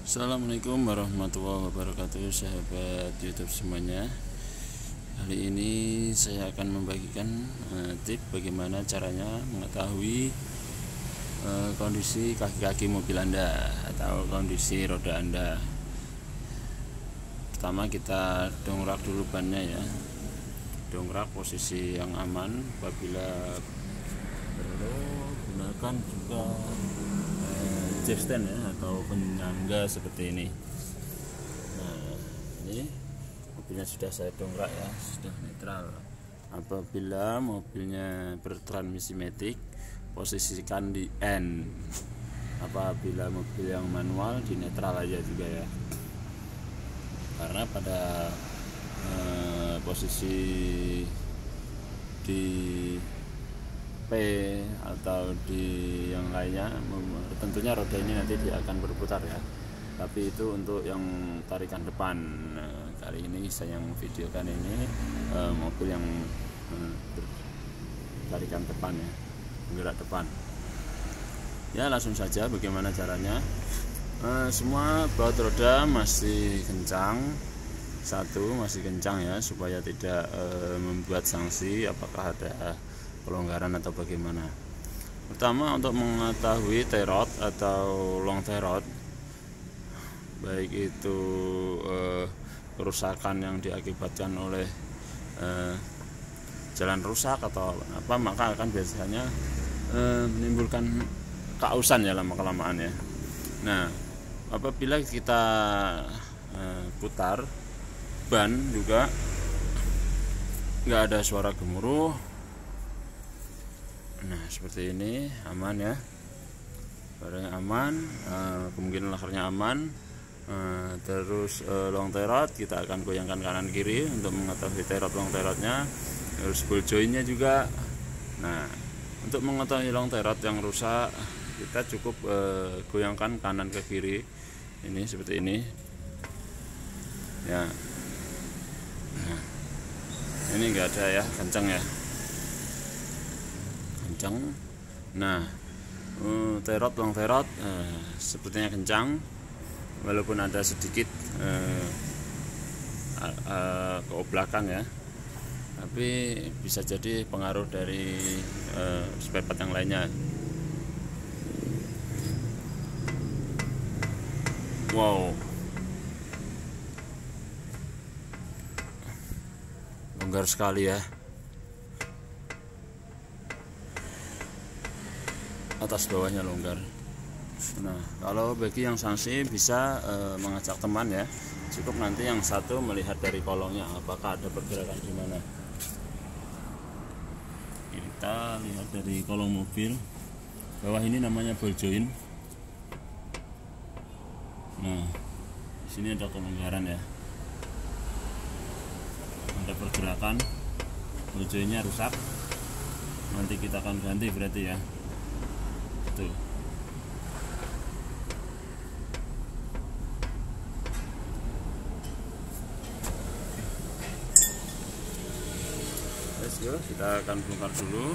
Assalamualaikum warahmatullahi wabarakatuh sahabat YouTube semuanya. Kali ini saya akan membagikan uh, tip bagaimana caranya mengetahui uh, kondisi kaki-kaki mobil Anda atau kondisi roda Anda. Pertama kita dongkrak dulu bannya ya. Dongkrak posisi yang aman apabila perlu gunakan juga jack stand ya atau penyangga seperti ini. Nah ini mobilnya sudah saya dongkrak ya sudah netral. Apabila mobilnya bertransmisi matic posisikan di N. Apabila mobil yang manual di netral aja juga ya. Karena pada eh, posisi di P atau di yang lainnya tentunya roda ini nanti dia akan berputar ya. Tapi itu untuk yang tarikan depan. Nah, kali ini saya yang videokan ini eh, mobil yang eh, tarikan depan ya penggerak depan. Ya langsung saja bagaimana caranya. Eh, semua baut roda masih kencang. Satu masih kencang ya supaya tidak eh, membuat sanksi apakah ada pelonggaran atau bagaimana? Pertama untuk mengetahui terot atau long terot baik itu eh, kerusakan yang diakibatkan oleh eh, jalan rusak atau apa maka akan biasanya eh, menimbulkan kausan ya lama kelamaan ya. Nah apabila kita eh, putar ban juga nggak ada suara gemuruh nah seperti ini aman ya. Barangnya aman uh, kemungkinan lakarnya aman. Uh, terus uh, long terot kita akan goyangkan kanan kiri untuk mengetahui terot long terotnya terus ball joinnya juga. Nah untuk mengetahui long terot yang rusak kita cukup uh, goyangkan kanan ke kiri. Ini seperti ini. Ya. Nah, ini enggak ada ya kencang ya kencang nah uh, terot long terot uh, sepertinya kencang. Walaupun ada sedikit uh, uh, keoblakan ya. Tapi bisa jadi pengaruh dari uh, spare part yang lainnya. Wow. Longgar sekali ya atas bawahnya longgar nah kalau bagi yang sanksi bisa e, mengajak teman ya. Cukup nanti yang satu melihat dari kolongnya apakah ada pergerakan di mana. Kita lihat dari kolong mobil. Bawah ini namanya ball joint nah sini ada kelonggaran ya. Ada pergerakan. Ball rusak. Nanti kita akan ganti berarti ya tuh let's go kita akan bongkar dulu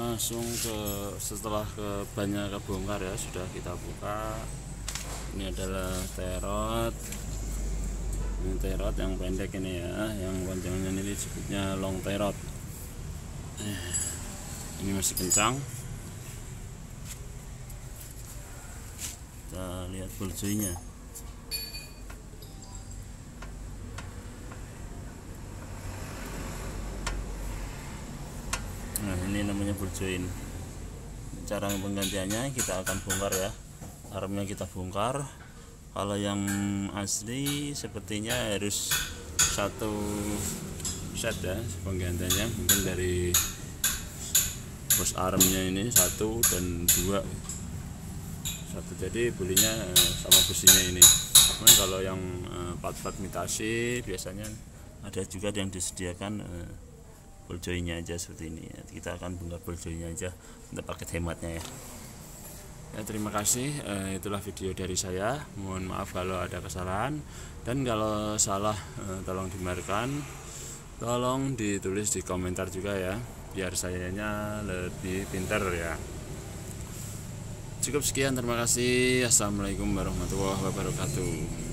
langsung ke setelah ke banyak kebongkar ya sudah kita buka. Ini adalah terot. Ini terot yang pendek ini ya yang panjangnya ini disebutnya long terot. Eh, ini masih kencang. Kita lihat boljoinya nah namanya ball joint cara penggantiannya kita akan bongkar ya. Armnya kita bongkar. Kalau yang asli sepertinya harus satu set ya penggantiannya. Mungkin dari bos armnya ini satu dan dua. Satu. Jadi bulinya eh, sama businya ini. Cuman kalau yang eh, part-part mitasi biasanya ada juga yang disediakan eh, boljoinya aja seperti ini kita akan bongkar boljoinya aja untuk paket hematnya ya. Ya terima kasih. Eh, itulah video dari saya. Mohon maaf kalau ada kesalahan. Dan kalau salah eh, tolong dimarkan tolong ditulis di komentar juga ya biar sayanya lebih pinter ya. Cukup sekian. Terima kasih. Assalamualaikum warahmatullahi wabarakatuh